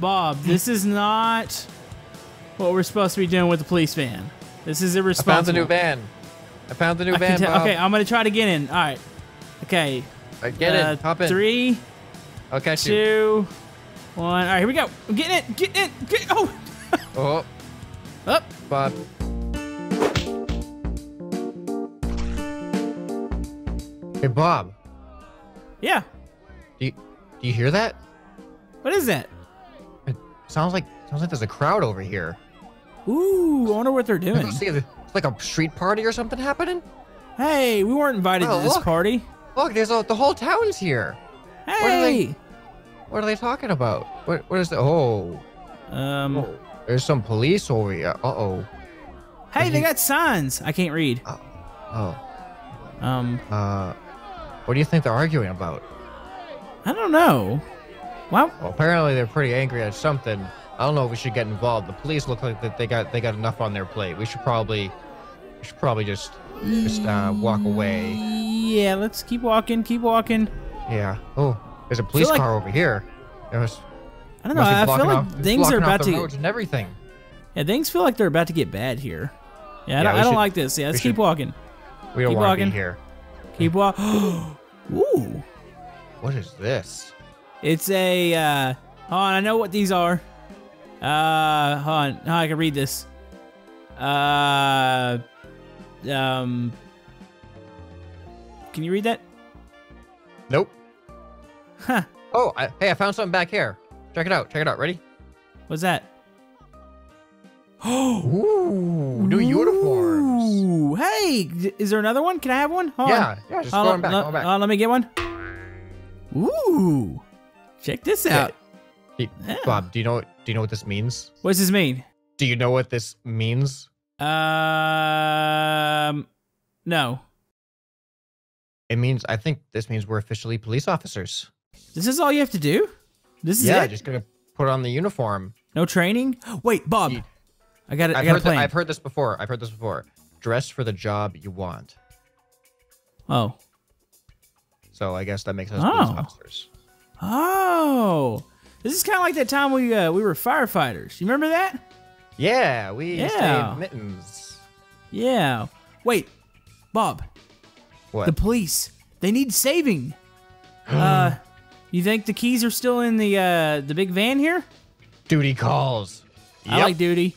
Bob, this is not what we're supposed to be doing with the police van. This is I irresponsible. found the new van. I found the new I van, Bob. okay, I'm gonna try to get in. All right. Okay. Right, get uh, in. Hop in. Three, I'll catch you. two, one. All right, here we go. I'm getting it. Getting it. Get, oh, Oh, up. Bob. Hey, Bob. Yeah. Do you, do you hear that? What is that? Sounds like sounds like there's a crowd over here. Ooh, I wonder what they're doing. See, it's like a street party or something happening. Hey, we weren't invited Oh, to this look. party. Look, there's a, the whole town's here. are Hey. they- What are they talking about? What what is the? Oh, Um. oh there's some police over here. Uh oh. Hey, they you- got signs. I can't read. Oh. Um. Uh, what do you think they're arguing about? I don't know. Wow. Well, apparently they're pretty angry at something. I don't know if we should get involved. The police look like that they got they got enough on their plate. We should probably we should probably just just uh, walk away. Yeah. Let's keep walking. Keep walking. Yeah. Oh, there's a police like- car over here. There was, I don't know. I feel like off- things are about to. and everything. Yeah, things feel like they're about to get bad here. Yeah, I don't, I don't should- like this. Yeah, let's keep should- walking. We don't Keep want to walking. be here. Keep walking. Ooh, What is this? It's a. Uh, hold on, I know what these are. Uh, hold on, on, I can read this. Uh, um, can you read that? Nope. Huh? Oh, I, hey, I found something back here. Check it out. Check it out. Ready? What's that? Ooh, new uniforms. Ooh, hey, is there another one? Can I have one? Hold Yeah, on. yeah, just going on, back, let, going back. uh, let me get one. Ooh, check this out. Hey, Yeah. Bob, do you know do you know what this means? What does this mean? Do you know what this means? Um, no. It means I think this means we're officially police officers. This is all you have to do. This is yeah, it. just gonna put on the uniform. No training. Wait, Bob. Ye- I got. it. I've got a plan. I've heard this before. I've heard this before. Dress for the job you want. oh. So I guess that makes us Oh. police officers. Oh. This is kind of like that time we uh, we were firefighters. You remember that? Yeah, we Yeah. saved mittens. Yeah. Wait, Bob. What? The police. They need saving. uh, you think the keys are still in the uh the big van here? Duty calls. I like duty.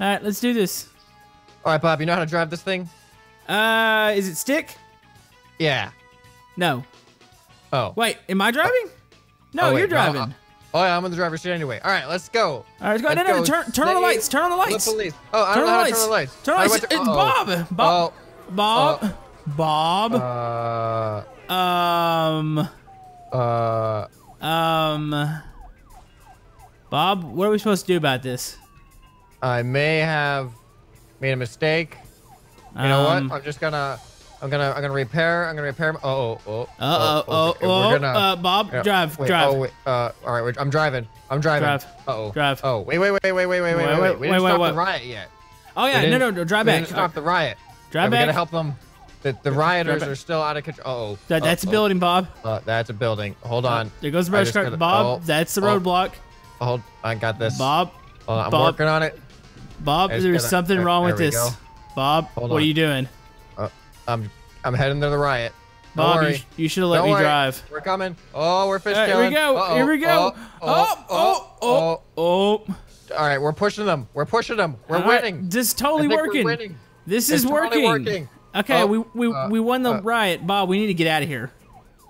All right, let's do this. All right, Bob. You know how to drive this thing? Uh, is it stick? Yeah. No. Oh. Wait, am I driving? No, Oh, wait, you're no, driving. uh, oh yeah, I'm in the driver's seat anyway. All right, let's go. All right, let's go. Let's no, no, go. turn, turn on the lights. Turn on the lights. The police. Oh, I Turn don't know on how to turn the lights. Turn on the lights. It's uh-oh. Bob. Bob. Oh. Bob. Uh, um. uh, Um. Bob, what are we supposed to do about this? I may have made a mistake. You know Um, what? I'm just gonna, I'm gonna, I'm gonna repair. I'm gonna repair. Oh, oh, oh. Uh oh. Oh. okay, Oh. We're gonna. uh, Bob, yeah, drive. wait, drive. Oh, wait, uh, all right. I'm driving. I'm driving. Drive. Uh oh. Drive. Oh, wait, wait, wait, wait, wait, wait, wait, wait, Wait, wait. We didn't wait, stop wait. the riot yet. oh yeah. No, no, no. Drive we back. didn't stop the riot. Drive Yeah, we gotta help them. The, the rioters are still out of control. Uh oh. That, that's a building, Bob. Uh, that's a building. Hold on. There goes the brush cart. gotta- Bob, oh, that's the oh, roadblock. Hold. I got this. Bob, Hold on, I'm Bob. working on it. Bob, there's gotta- something wrong with this. go. Bob, Hold what are you doing? I'm I'm heading to the riot. Don't Bob, you, worry. sh- you should have let Don't me worry. drive. We're coming. Oh, we're fish All right, here we go. Uh-oh. Here we go. Oh, Oh, oh, oh, oh. All right, we're pushing them. We're pushing them. We're All right, winning. This is totally working. winning. This is totally working. working. Okay, Oh, we we, uh, we won the uh, riot. Bob, we need to get out of here.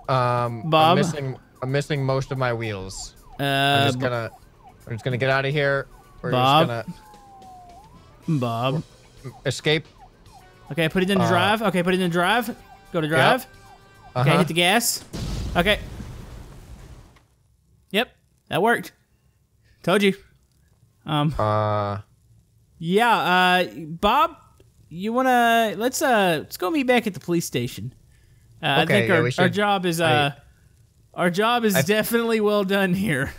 Um, Bob? I'm missing. I'm missing most of my wheels. I'm Uh, just gonna. I'm just gonna get out of here. We're Bob? just Bob. gonna escape. Okay, put it in the Uh, drive. Okay, put it in the drive. Go to drive. Uh-huh. Okay, hit the gas. Okay. Yep, that worked. Told you. Um. Uh, Yeah. Uh, Bob, you wanna let's uh let's go meet back at the police station. Uh, I think our, our job is uh our job is I- definitely well done here.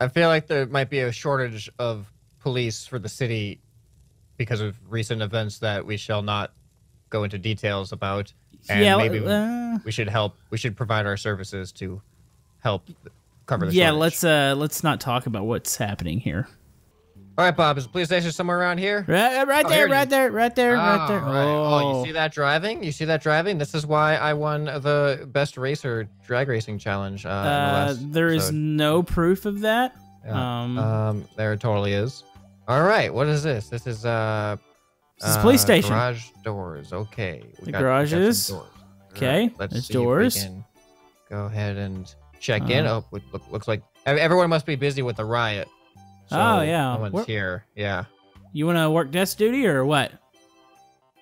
I feel like there might be a shortage of police for the city because of recent events that we shall not go into details about. And yeah. maybe uh, we should help. We should provide our services to help cover the yeah, shortage. let's uh let's not talk about what's happening here. All right, Bob. Is the police station somewhere around here? Right, right Oh, there, here right there, right there, right Ah, there. right. Oh, you see that driving? You see that driving? This is why I won the best racer drag racing challenge. Uh, the Uh, is no proof of that. Yeah. Um, Um, there totally is. All right, what is this? This is uh. This is uh, station. Garage doors. Okay. We The got- got doors. Okay, Let's there's see if we doors. can Go ahead and check in. Uh, Oh, look, look, looks like everyone must be busy with the riot. So Oh, yeah. No one's here. Yeah. you want to work desk duty or what?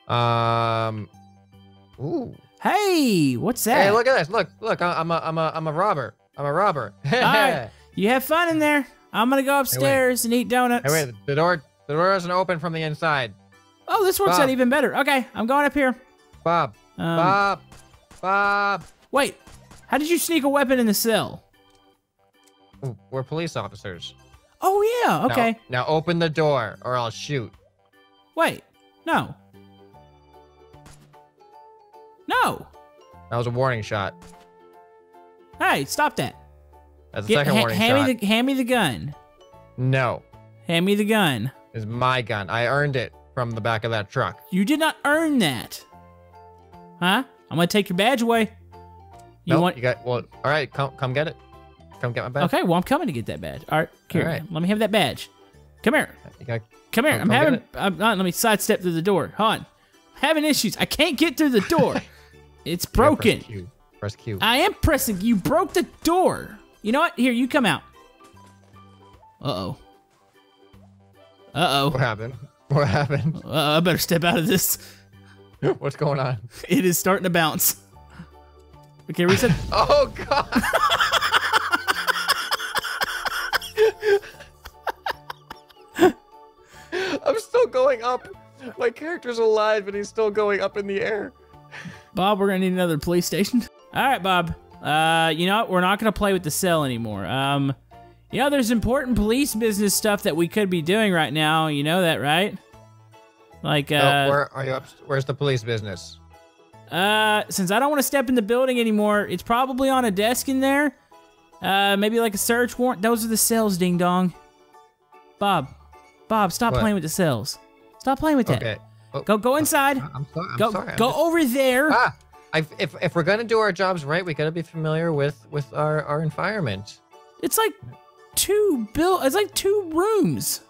Um. Ooh. Hey, what's that? Hey, look at this. Look, look. I'm a, I'm a, I'm a robber. I'm a robber. hey, right. You have fun in there. I'm gonna go upstairs and eat donuts. Hey, wait. The door, the door doesn't open from the inside. Oh, this works Bob. out even better. Okay, I'm going up here. Bob. Um, Bob. Bob. Wait, how did you sneak a weapon in the cell? We're police officers. Oh yeah. Now- Okay. Now, open the door, or I'll shoot. Wait. No. No. That was a warning shot. Hey, stop that. That's the Get- second ha- warning hand shot. me the hand me the gun. no, Hand me the gun. it's my gun. I earned it from the back of that truck. You did not earn that. Huh? I'm gonna take your badge away. You Nope, want? You got well. All right, come, come get it. Come get my badge. Okay. Well, I'm coming to get that badge. All right. Here. All right. Let me have that badge. Come here. You got. Come here. Come- I'm come having. I'm, uh, let me sidestep through the door. Hold on. I'm having issues. I can't get through the door. it's broken. Press Q. Press Q. I am pressing. You broke the door. You know what? Here, you come out. Uh oh. Uh oh. What happened? What happened? Uh, I better step out of this. What's going on? It is starting to bounce. Okay, reset. Oh God! I'm still going up. My character's alive, and he's still going up in the air. Bob, we're gonna need another police station. All right, Bob. Uh, you know what? We're not gonna play with the cell anymore. Um, you know, there's important police business stuff that we could be doing right now. You know that, right? Like, Oh, uh, where are you? Up? Where's the police business? uh, since I don't want to step in the building anymore, it's probably on a desk in there. Uh, maybe like a search warrant. Those are the cells, ding dong. Bob, Bob, stop What? playing with the cells. Stop playing with that. Okay. Oh, Go, go inside. I'm sorry. I'm go, sorry. I'm go just- over there. Ah, I, if if we're gonna do our jobs right, we gotta be familiar with with our our environment. It's like two bill. It's like two rooms.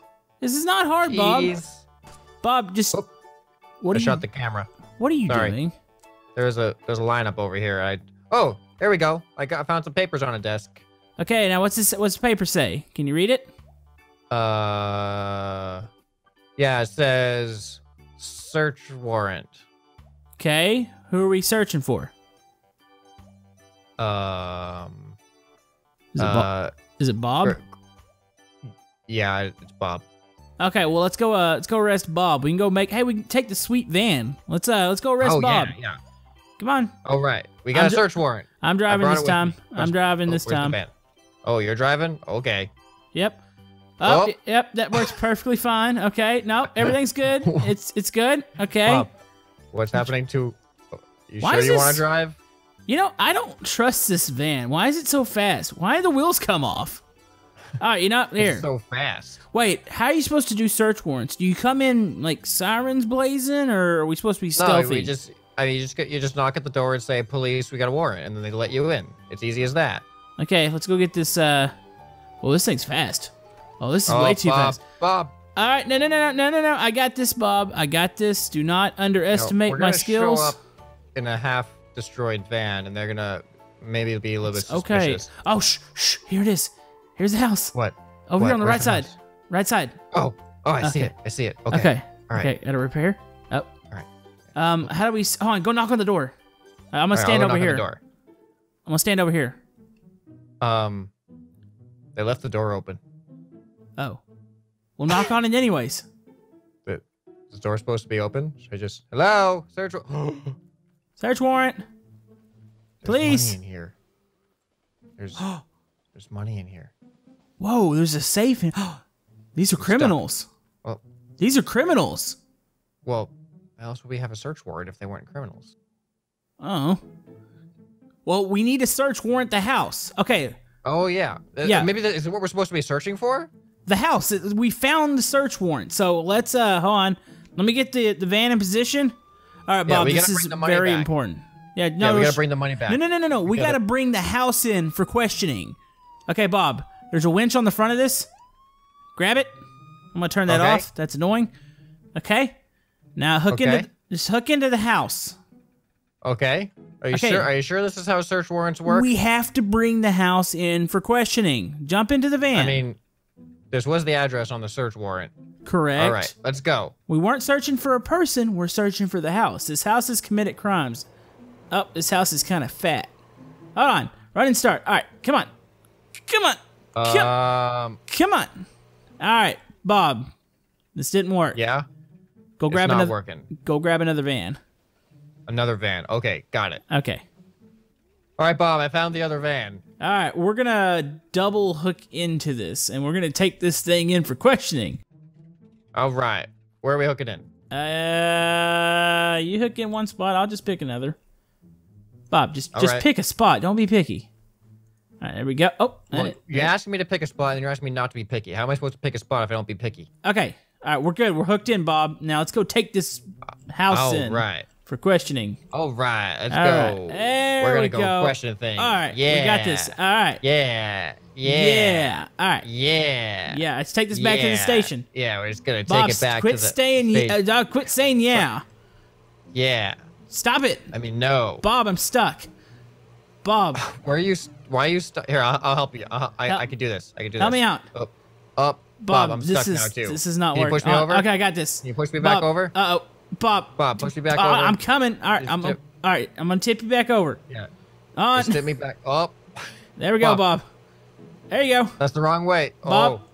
This is not hard, Bob. Jeez. Bob, just Oh, what I are you? shot the camera. what are you Sorry. doing? There's a there's a lineup over here. I oh there we go. I got I found some papers on a desk. Okay, now what's this? What's the paper say? Can you read it? Uh, yeah, it says search warrant. Okay, who are we searching for? Um, Is it, uh, is it Bob? yeah, it's Bob. Okay, well let's go. Uh, let's go arrest Bob. We can go make. Hey, we can take the sweet van. Let's uh, let's go arrest oh Bob. yeah, yeah. Come on. All right, we got I'm a search warrant. I'm driving this time. I'm driving oh, this time. Oh, you're driving? Okay. Yep. Oh, Oh. yep. That works perfectly fine. Okay. No, everything's good. It's it's good. Okay. Bob, what's happening to? You Why sure you want to drive? You know, I don't trust this van. Why is it so fast? Why do the wheels come off? All right, you're not here. It's so fast. Wait, how are you supposed to do search warrants? Do you come in like sirens blazing, or are we supposed to be stealthy? No, we just. I mean, you just get, you just knock at the door and say, "Police, we got a warrant," and then they let you in. It's easy as that. Okay, let's go get this. Uh, well, this thing's fast. Oh, this is oh, way too Bob, fast. Bob, All right, no, no, no, no, no, no. I got this, Bob. I got this. Do not no, underestimate we're my skills. Show up in a half-destroyed van, and they're gonna maybe be a little bit okay. suspicious. Oh, shh, shh. Here it is. Here's the house. What? Over What? here on the Where's right the side. Right side. Oh, oh, I see it. I see it. Okay. Okay. All right. Okay. At a repair. Oh. All right. Um. How do we? Hold on. Go knock on the door. I'm gonna right, stand over here. The door. I'm gonna stand over here. Um, they left the door open. Oh. We'll knock on it anyways. The, the door supposed to be open? Should I just hello? Search. Search warrant. There's Please. money in here. There's there's money in here. Whoa. There's a safe. In- These are criminals. Well, These are criminals. well, why else would we have a search warrant if they weren't criminals? Oh. Well, we need to search warrant the house. Okay. Oh yeah. Yeah. Maybe that is what we're supposed to be searching for. The house. We found the search warrant. So let's uh hold on. Let me get the the van in position. All right, Bob. we this is bring the money very back. important. Yeah, no, yeah, we gotta bring the money back. no, no, no, no, no. We, gotta- gotta bring the house in for questioning. Okay, Bob. There's a winch on the front of this. Grab it. I'm gonna turn that Okay. off. That's annoying. Okay. Now hook Okay. into just hook into the house. Okay. Are you Okay. sure? Are you sure this is how search warrants work? We have to bring the house in for questioning. Jump into the van. I mean, this was the address on the search warrant. correct. All right, let's go. We weren't searching for a person, we're searching for the house. This house has committed crimes. Oh, this house is kind of fat. Hold on. Run and start. All right, come on. Come on. Come, Um. come on. All right, Bob. This didn't work. Yeah. Go grab It's not another working. go grab another van. Another van. Okay, got it. Okay. All right, Bob. I found the other van. All right, we're going to double hook into this and we're going to take this thing in for questioning. All right. Where are we hooking in? Uh, you hook in one spot, I'll just pick another. Bob, just All just right. pick a spot. Don't be picky. All right, there we go. Oh, Well, you're asking me to pick a spot, and you're asking me not to be picky. How am I supposed to pick a spot if I don't be picky? okay. All right, we're good. We're hooked in, Bob. Now let's go take this house All in right. For questioning. All right. Let's All go. right, there We're gonna we go, go. question things. All right, Yeah. we got this. All right. Yeah. Yeah. Yeah. All right. Yeah. Yeah, let's take this back to the station. Yeah, we're just gonna take it back quit to the staying. station. Uh, quit saying yeah. Yeah. Stop it, I mean, no. Bob. I'm stuck. Bob, Where are you? Why are you stuck? Here, I'll, I'll help you. I'll, I, Help- I can do this. I can do help this. Help me out. Up. Up. Bob. Bob, I'm this stuck is now too. this is not Can working. you push me Oh, over? Okay, I got this. Can you push me back over? Uh oh, Bob. Bob, push me back Uh, over. I'm coming. All right, I'm. All right, I'm gonna tip you back over. Yeah. On. Just tip me back. Up. There we go, Bob. Bob. There you go, That's the wrong way. Bob. Oh.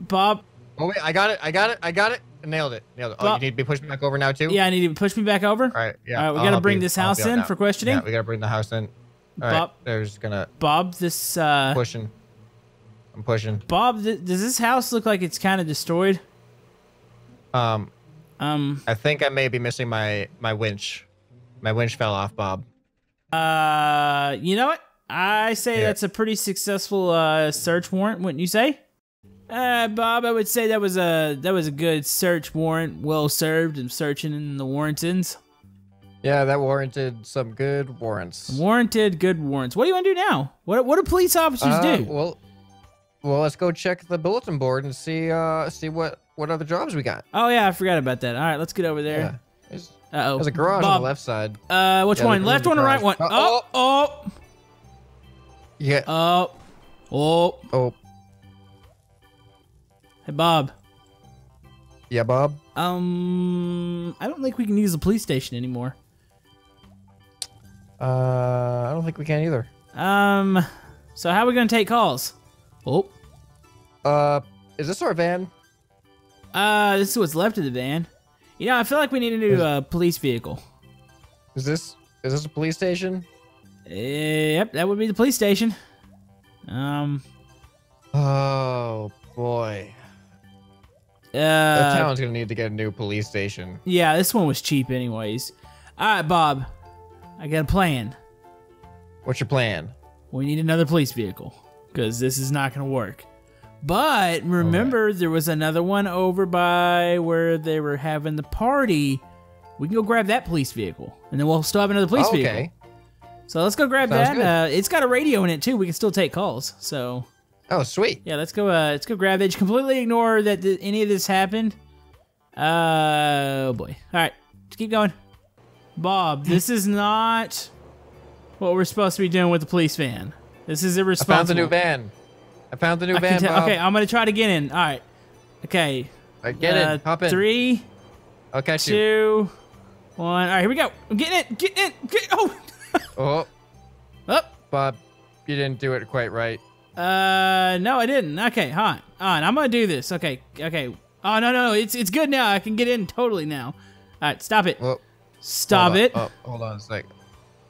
Bob. Oh wait, I got it. I got it. I got it. Nailed it. Nailed it. Oh, Bob. you need to be pushing me back over now too. Yeah, I need to push me back over. All right. Yeah. All right, we I'll gotta bring you. this house in for questioning? Yeah, we gotta bring the house in. All right. Bob. There's gonna Bob, this uh, pushing. I'm pushing. Bob, th- does this house look like it's kind of destroyed? Um, Um, I think I may be missing my my winch. My winch fell off, Bob. uh, you know what? I say Yeah. that's a pretty successful uh search warrant, wouldn't you say? Uh, Bob, I would say that was a that was a good search warrant, well served in searching in the Warrantons. Yeah, that warranted some good warrants. Warranted, good warrants. What do you want to do now? What what do police officers Uh, do? Well, well, let's go check the bulletin board and see uh see what what other jobs we got. Oh yeah, I forgot about that. All right, let's get over Yeah. there. There's, Uh oh. there's a garage on the left side. Uh, which Yeah, one? Left one or right one? garage. Oh, oh, Yeah. oh, oh. oh. Hey, Bob. Yeah, Bob. Um, I don't think we can use the police station anymore. Uh, I don't think we can either. Um, so how are we gonna take calls? Oh, Uh, is this our van? Uh, this is what's left of the van. You know, I feel like we need a new uh, police vehicle. Is this is this a police station? Eh, Yep, that would be the police station. Um, Oh boy, the uh, town's gonna need to get a new police station. yeah, this one was cheap, anyways. All right, Bob, I got a plan. What's your plan? We need another police vehicle because this is not going to work. But remember, there was another one over by where they were having the party. We can go grab that police vehicle, and then we'll still have another police vehicle. okay. So let's go grab Sounds that. Uh, it's got a radio in it too. We can still take calls. So Oh, sweet. yeah, let's go. Uh, let's go grab it. Just completely ignore that th- any of this happened. Uh, oh boy. All right, let's keep going. Bob, this is not what we're supposed to be doing with the police van. This is I irresponsible. found the new van. I found the new I van. Bob. okay, I'm gonna try to get in. All right. Okay. All right, get uh, in. Hop in. Three, I'll catch you. two, one. All right, here we go. I'm getting in. Get in. Get. Oh. Oh, Up. Bob, you didn't do it quite right. Uh, no, I didn't. Okay, on. On. I'm gonna do this. Okay. Okay. Oh no, no, no. It's it's good now. I can get in totally now. All right, stop it. Stop hold on. it. Oh, hold on a sec.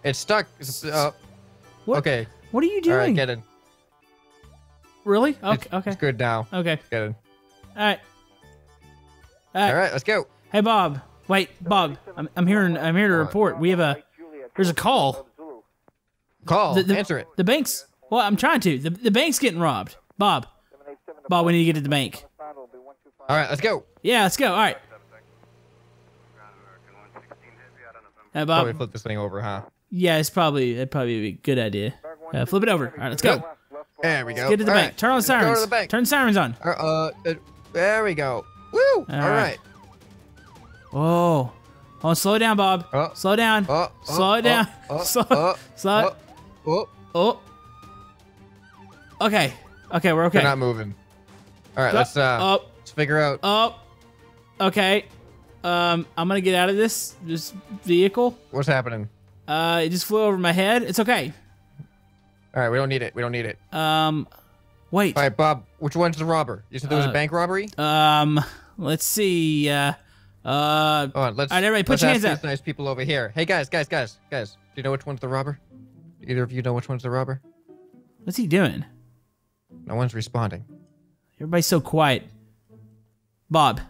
It's stuck. It's, uh, What? Okay. What are you All doing? right, get in. Really? It's, Okay. Okay. It's good now. Okay. Get in. All right. All All right. right, let's go. Hey, Bob. Wait, Bob. I'm, I'm hearing. I'm here to report. We have a. There's a call. Call. The- the- Answer it. The bank's Well, I'm trying to. The, the bank's getting robbed. Bob. Bob, we need to get to the bank. All right, let's go. Yeah, let's go. All right. Uh, Probably flip this thing over, huh? Yeah, it's probably that'd probably be a good idea. Uh, flip it over. All right, let's go. There we go. Get to the All bank. right, Turn on the let's go sirens. to the bank. Turn the sirens on. Uh, uh, uh, there we go. Woo! All right. right. Oh. Oh, slow down, Bob. Oh. Slow down. Oh, oh, slow it down. oh, slow. oh, slow. Oh, oh, Oh. Okay. Okay, we're okay. they're not moving. All right, let's uh, Up. let's figure out. Up. Okay. Um, I'm gonna get out of this this vehicle. What's happening. Uh, it just flew over my head. It's okay. All right, we don't need it. We don't need it. Um, wait. All right, Bob. Which one's the robber? You said there was Uh, a bank robbery. Um, let's see. Uh, uh, Hold on, let's. all right, everybody, put your hands up. Nice people over here. Hey guys, guys, guys, guys. Do you know which one's the robber? Either of you know which one's the robber? what's he doing? No one's responding. Everybody's so quiet. Bob,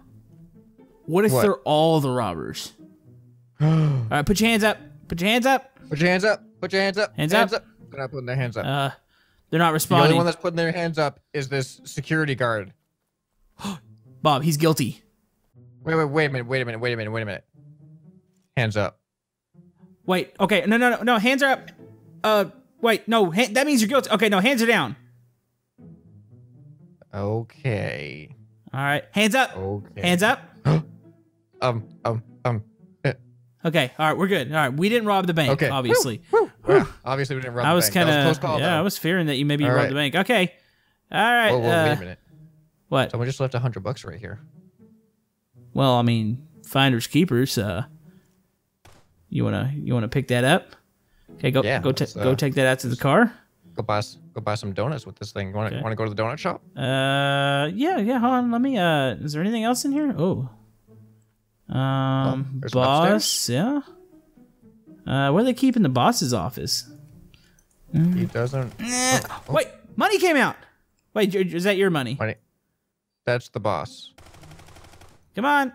what if What? they're all the robbers? All right, put your hands up. Put your hands up. Put your hands up. Put your hands up. Hands hands up. up. They're not putting their hands up. Uh, they're not responding. the only one that's putting their hands up is this security guard. Bob, he's guilty. Wait, wait, wait a minute. Wait a minute. Wait a minute. Wait a minute. Hands up. Wait. Okay. No. No. No. No. Hands are up. Uh. Wait. No. That means you're guilty. Okay. No. Hands are down. Okay. All right. Hands up. Okay. Hands up. Um. Um. Um. Okay. All right. We're good. All right. We didn't rob the bank. Okay. Obviously. Woo. Obviously, we didn't rob I the was kind of. Yeah. I was fearing that you maybe All robbed right. the bank. Okay. All right. Whoa, whoa, uh, wait a minute. What? Someone just left a hundred bucks right here. Well, I mean, finders keepers. Uh. You wanna you wanna pick that up? Okay. Go Yeah, go ta- let's, go uh, take that out to the car. Go buy. Go buy some donuts with this thing. Want to Okay. Want to go to the donut shop? Uh, yeah, yeah. Hold on. Let me. Uh, is there anything else in here? Oh. Um, some boss. Yeah. Uh, where they keep in the boss's office? He doesn't. Eh, Wait, money came out. Wait, is that your money? Money. That's the boss. Come on.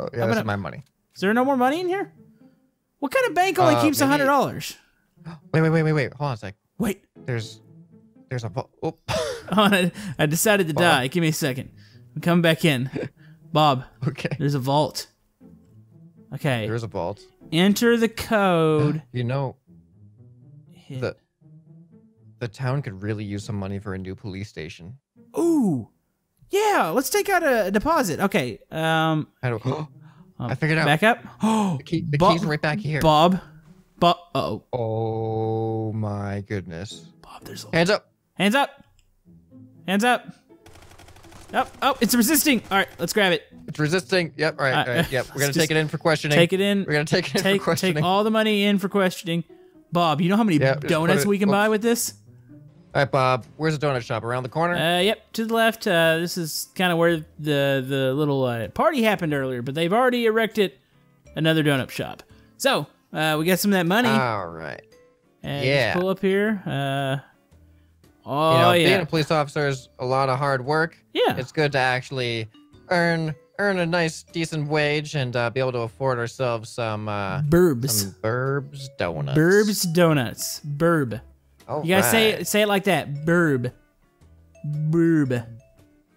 Oh, yeah, that's my money. Is there no more money in here? What kind of bank only Uh, keeps a hundred dollars? Wait, wait, wait, wait, wait. Hold on a sec. Wait. There's, there's a. Oh. On. I decided to die. Give me a second. I'm coming back in. Bob, okay. there's a vault. Okay. There's a vault. Enter the code. You know, Hit- the the town could really use some money for a new police station. Ooh. Yeah, let's take out a deposit. Okay. Um, I don't. um, I figured out. Back up. Oh, The, key, the Bob- keys right back here. Bob. Bob. Oh, Oh my goodness. Bob. There's a Hands up. hands up. Hands up. Oh, oh, it's resisting. All right, let's grab it. It's resisting. Yep. All right. Uh, all right. Yep. We're gonna take it in for questioning. Take it in. We're gonna take it in Take for questioning. take all the money in for questioning. Bob, you know how many put donuts it- we can oops. buy with this? all right, Bob. Where's the donut shop? Around the corner. Uh, yep, to the left. Uh, this is kind of where the the little uh, party happened earlier, but they've already erected another donut shop. So uh, we got some of that money. all right. and Ah, yeah. pull up here. Uh, oh you know, being a police officer is a lot of hard work. yeah. It's good to actually earn earn a nice, decent wage and uh, be able to afford ourselves some uh, Burbs, some Burbs donuts. Burbs donuts, Burb. All You gotta say it, say it like that. Burb, Burb.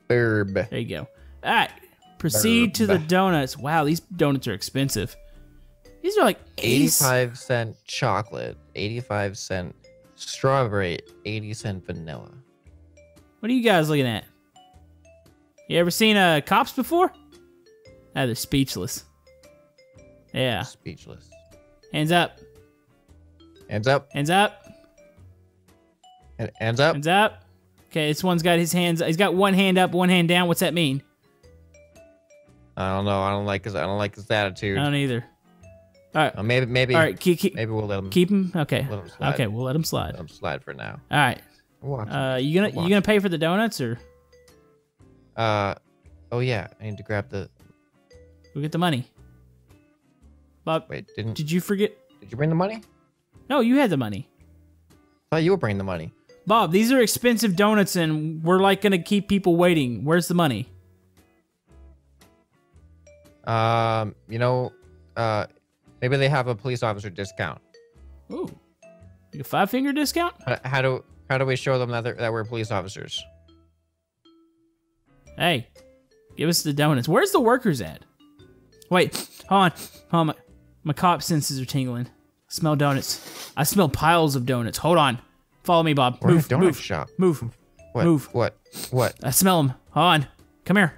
Burb. There you go. All right, proceed to the donuts. Wow, these donuts are expensive. These are like 80 85 cent chocolate, 85 cent strawberry, 80 cent vanilla. What are you guys looking at? You ever seen uh, cops before? Ah, they're speechless. Yeah. Speechless. Hands up. Hands up. Hands up. and- Hands up. Hands up. Okay, this one's got his hands. He's got one hand up, one hand down. What's that mean? I don't know. I don't like his. I don't like his attitude. I don't either. All right. Uh, maybe. Maybe. All right. Keep keep, Maybe we'll let him. keep him. Okay. Him. Okay. We'll let him slide. Let him slide for now. All right. Watch. Uh, you gonna you gonna pay for the donuts or Uh. Oh yeah. I need to grab the. we'll get the money? Bob, Wait. Didn't. did you forget? Did you bring the money? No, you had the money. I thought you were bringing the money. Bob, these are expensive donuts, and we're like gonna keep people waiting. Where's the money? Um. You know. Uh. Maybe they have a police officer discount. Ooh, like a five finger discount? How, how do How do we show them that that we're police officers? Hey, give us the donuts. Where's the workers at? Wait, hold on. Hold on. My, my cop senses are tingling. I smell donuts. I smell piles of donuts. Hold on. Follow me, Bob. We're move, donut move, shop. move. What? Move. What? What? I smell them. Hold on. Come here.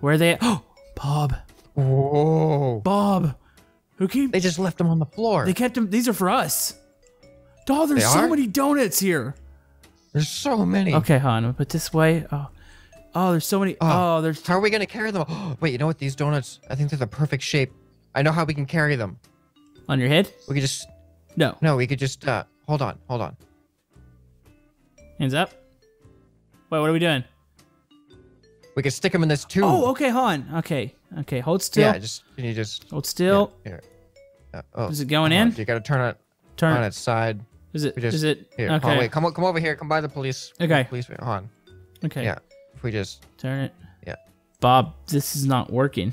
Where are they at? Oh, Bob. Whoa! Bob. Who keep? They just left them on the floor. They kept them. These are for us. Oh, there's They so are? many donuts here. There's so many. Okay, hon. I'm gonna put this way. Oh, oh, there's so many. Oh. Oh, there's. How are we gonna carry them? Oh, Wait, you know what? These donuts, I think they're the perfect shape. I know how we can carry them. On your head? We could just No. no, we could just uh hold on, hold on. Hands up. Wait, what are we doing? We could stick them in this tube. Oh, okay, hon. Okay, okay. Hold still. yeah. Just can you just Hold still. here? Uh, oh, Is it going on, in? You gotta turn it Turn. on its side. Is it? Just Is it? Here, on, okay. wait, come come over here. Come by the police. Okay. Police. Hold on. Okay. Yeah. If we just, Turn it. Yeah. Bob, this is not working.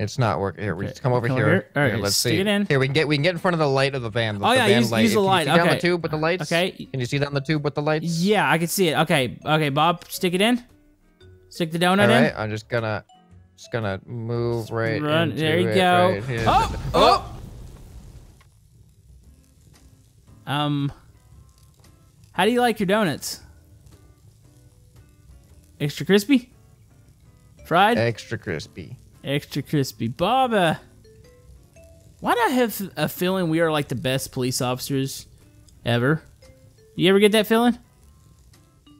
it's not working. Here, we just come over come here. over here. All right, let's stick see. it in. Here, we can get we can get in front of the light of the van. The, Oh, the yeah, van use- light. use the If you light, see down the tube with the lights. Okay. Can you see down the tube with the lights? Yeah, I can see it. Okay. Okay, Bob, stick it in. Stick the donut All in. right. I'm just gonna just gonna move right. Run. into There you go. right here. Oh, oh. Um, how do you like your donuts? Extra crispy? Fried? Extra crispy. Extra crispy. Uh, why do I have a feeling we are like the best police officers ever? You ever get that feeling?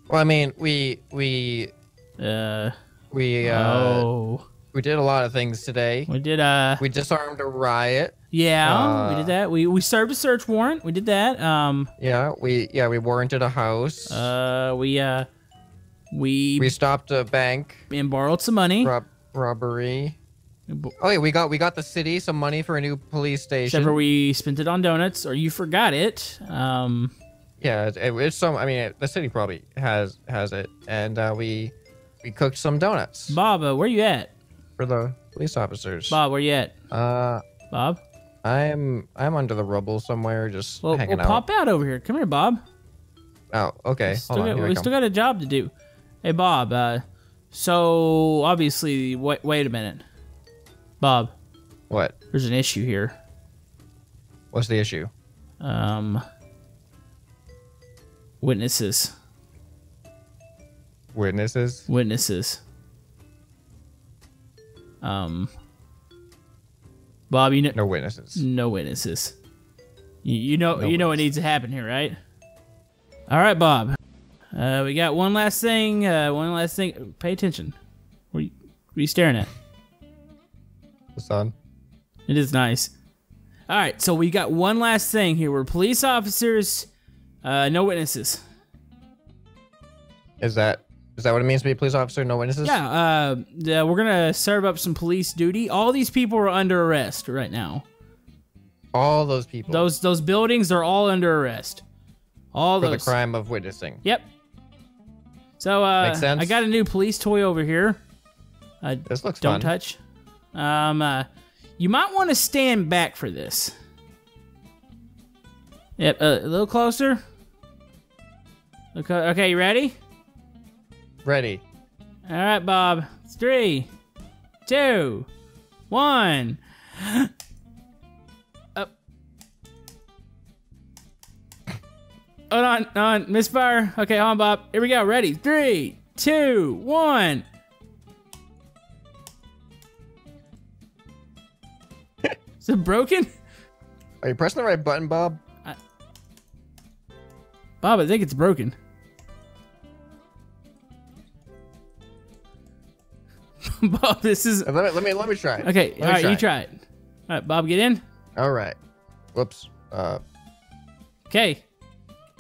Well, I mean, we we Uh, we uh oh. we did a lot of things today. We did, uh, We disarmed a riot. yeah, we uh, did that. We, we served a search warrant. We did that. Um, Yeah, we yeah we warranted a house. uh, we, uh, we, we stopped a bank and borrowed some money. rob robbery. Oh yeah, we got we got the city some money for a new police station. Except we spent it on donuts, or you forgot it. Um, Yeah, it, it- it's some. I mean, it, the city probably has has it, and uh, we we cooked some donuts Bob, uh, where you at? for the police officers. Bob, where you at? Uh, Bob? I'm I'm under the rubble somewhere, just Well, hanging well pop out over here. Come here, Bob. Oh, okay. Still Hold on. got- we still got a job to do. Hey, Bob. Uh, so obviously, wait, wait a minute, Bob. What? There's an issue here. What's the issue? Um, witnesses. Witnesses. Witnesses. Um, Bob, you know, No witnesses. no witnesses. You, you know, No you know what needs to happen here, right? All right, Bob. Uh, we got one last thing. Uh, one last thing. Pay attention. What are you, what are you staring at? The sun. It is nice. All right, so we got one last thing here. We're police officers. Uh, no witnesses. Is that is that what it means to be a police officer? No witnesses. Yeah, uh, yeah, we're gonna serve up some police duty. All these people are under arrest right now. All those people. Those those buildings are all under arrest. All for those. the crime of witnessing. Yep. So uh, Makes sense. I got a new police toy over here. Uh, This looks don't fun. touch. Um, uh, you might want to stand back for this. Yep, uh, a little closer. Okay, okay, you ready? Ready. All right, Bob. Three, two, one. Up. Hold on, hold on, misfire. Okay, hold on, Bob. Here we go. Ready? Three, two, one. Is it broken? Are you pressing the right button, Bob? Bob, I think it's broken. Bob, this is Uh, Let me let me let me try. it. okay. Let All right, you it. try it. All right, Bob, get in. All right. Whoops. Uh. Okay,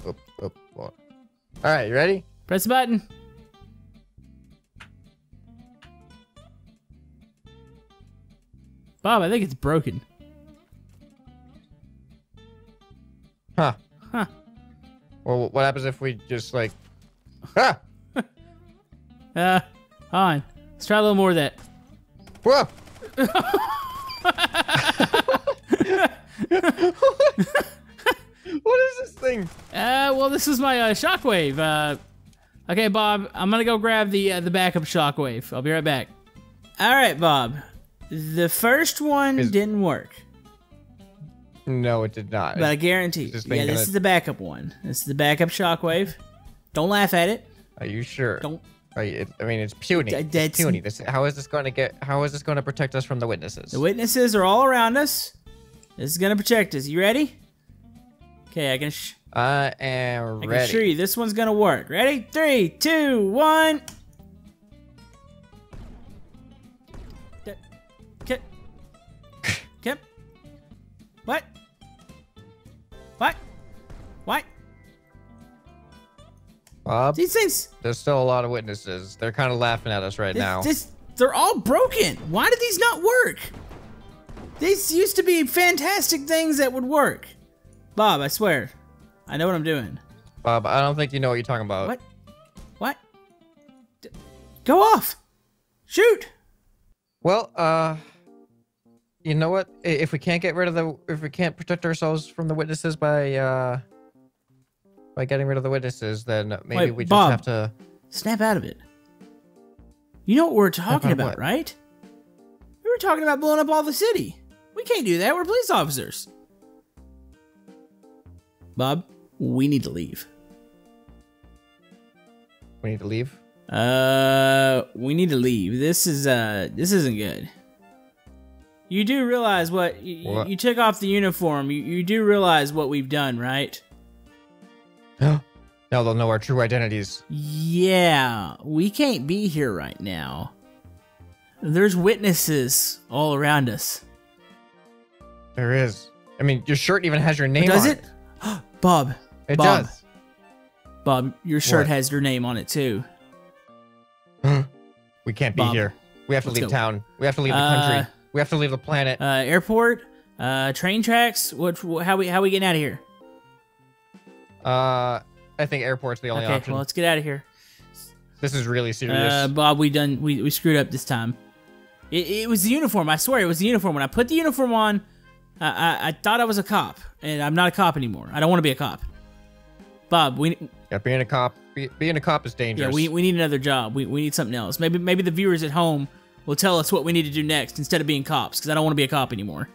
Whoop, whoop. All right. You ready? press the button. Bob, I think it's broken. Huh. Huh. Well, what happens if we just like? Ah! Uh, on. Let's try a little more of that. Whoa! What is this thing? Uh, well, this is my uh, shockwave. Uh, okay, Bob, I'm gonna go grab the uh, the backup shockwave. I'll be right back. All right, Bob. The first one Is- didn't work, No, it did not. but I guarantee. this Yeah, this gonna- is the backup one. This is the backup shockwave. Don't laugh at it. Are you sure? Don't. I mean, it's puny. D- It's puny. This, how is this going to get? How is this going to protect us from the witnesses? The witnesses are all around us. This is gonna protect us. You ready? Okay, I can. Sh- I am ready. I can assure you this one's gonna work. Ready? Three, two, one. Bob, These things. there's still a lot of witnesses. They're kind of laughing at us right This, now. this, they're all broken. Why did these not work? These used to be fantastic things that would work. Bob, I swear. I know what I'm doing. Bob, I don't think you know what you're talking about. What? What? D- go off! Shoot! Well, uh, you know what? If we can't get rid of the, if we can't protect ourselves from the witnesses by, uh, by getting rid of the witnesses, then maybe Wait, we just Bob. have to. Snap out of it. You know what we're talking about, what? right? We were talking about blowing up all the city. We can't do that. We're police officers. Bob, we need to leave. We need to leave. Uh, we need to leave. This is uh, this isn't good. You do realize what you, What? you took off the uniform. You, you do realize what we've done, right? Now they'll know our true identities. Yeah, we can't be here right now. There's witnesses all around us. There is. I mean, your shirt even has your name Does on it? Does it? Bob. It Bob. does. Bob, your shirt What? has your name on it too. We can't be Bob, here. We have to let's leave go. town. We have to leave the Uh, country. We have to leave the planet. Uh, airport, uh, train tracks. What? How we? How we getting out of here? Uh, I think airport's the only okay, option. well let's get out of here. this is really serious. Uh, Bob, we done. We, we screwed up this time. It, it was the uniform. I swear, it was the uniform. When I put the uniform on, I, I I thought I was a cop, and I'm not a cop anymore. I don't want to be a cop. Bob, we yeah, being a cop, be, being a cop is dangerous. yeah dangerous. we, we need another job. We, we need something else. Maybe maybe the viewers at home will tell us what we need to do next instead of being cops, because I don't want to be a cop anymore.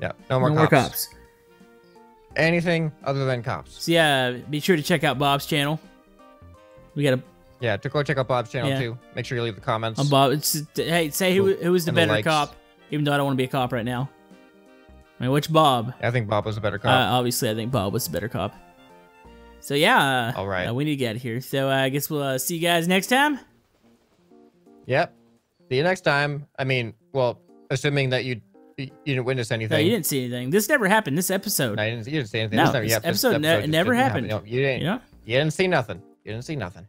yeah, no more No cops. more cops. Anything other than cops. So yeah, be sure to check out Bob's channel. We got a Yeah, to go check out Bob's channel Yeah. too. Make sure you leave the comments. on Bob. It's, hey, say who who was the And the better likes. cop, even though I don't want to be a cop right now. I mean, which Bob? I think Bob was a better Uh, cop. obviously, I think Bob was a better cop. So yeah, uh, All right. uh, we need to get out of here. So uh, I guess we'll uh, see you guys next time. yep. See you next time. I mean, well, assuming that you you didn't witness anything. No, you didn't see anything. This never happened. This episode. No, you didn't, you didn't say anything. No, This never- this yep, episode ne- never happened. happen. No, you didn't. You know? You didn't see nothing. You didn't see nothing.